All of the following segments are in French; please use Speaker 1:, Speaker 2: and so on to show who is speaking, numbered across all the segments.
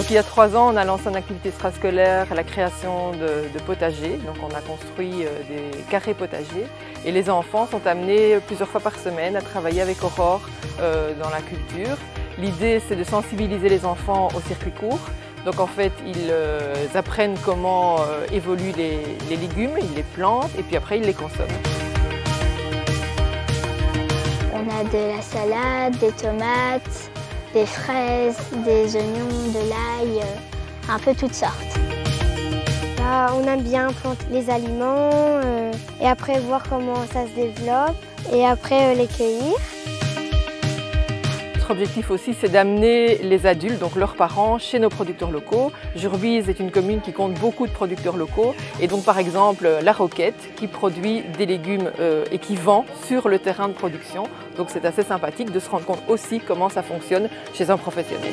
Speaker 1: Donc il y a trois ans, on a lancé une activité extrascolaire, la création de, potagers. Donc on a construit euh, des carrés potagers et les enfants sont amenés plusieurs fois par semaine à travailler avec Aurore euh, dans la culture. L'idée c'est de sensibiliser les enfants au circuit court. Donc en fait, ils euh, apprennent comment évoluent les légumes, ils les plantent et puis après ils les consomment.
Speaker 2: On a de la salade, des tomates, des fraises, des oignons, de l'ail, euh, un peu toutes sortes.
Speaker 3: Bah, on aime bien planter les aliments euh, et après voir comment ça se développe et après euh, les cueillir.
Speaker 1: Notre objectif aussi, c'est d'amener les adultes, donc leurs parents, chez nos producteurs locaux. Jurbise est une commune qui compte beaucoup de producteurs locaux. Et donc, par exemple, La Roquette, qui produit des légumes euh, et qui vend sur le terrain de production. Donc, c'est assez sympathique de se rendre compte aussi comment ça fonctionne chez un professionnel.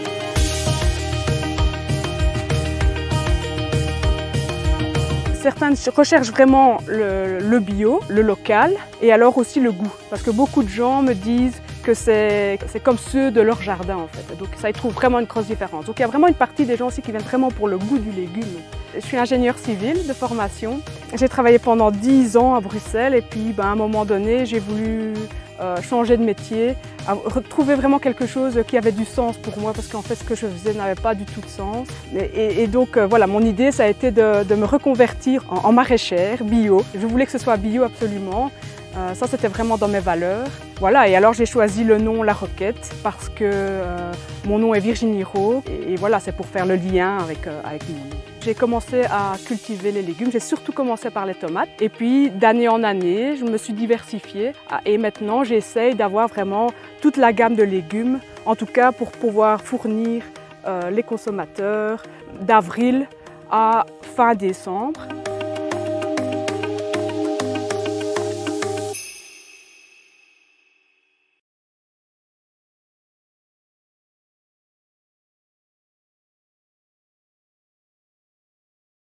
Speaker 4: Certains recherchent vraiment le, le, bio, le local et alors aussi le goût. Parce que beaucoup de gens me disent que c'est comme ceux de leur jardin en fait. Donc ça, ils trouvent vraiment une grosse différence. Donc il y a vraiment une partie des gens aussi qui viennent vraiment pour le goût du légume. Je suis ingénieur civil de formation. J'ai travaillé pendant 10 ans à Bruxelles et puis ben, à un moment donné, j'ai voulu euh, changer de métier, retrouver vraiment quelque chose qui avait du sens pour moi parce qu'en fait ce que je faisais n'avait pas du tout de sens. Et, donc euh, voilà, mon idée ça a été de, me reconvertir en maraîchère bio. Je voulais que ce soit bio absolument. Euh, ça, c'était vraiment dans mes valeurs. Voilà, et alors j'ai choisi le nom La Roquette parce que euh, mon nom est Virginie Rowe et, voilà, c'est pour faire le lien avec, euh, avec mon nom. J'ai commencé à cultiver les légumes, j'ai surtout commencé par les tomates et puis d'année en année, je me suis diversifiée et maintenant j'essaye d'avoir vraiment toute la gamme de légumes, en tout cas pour pouvoir fournir les consommateurs d'avril à fin décembre.